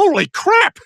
Holy crap!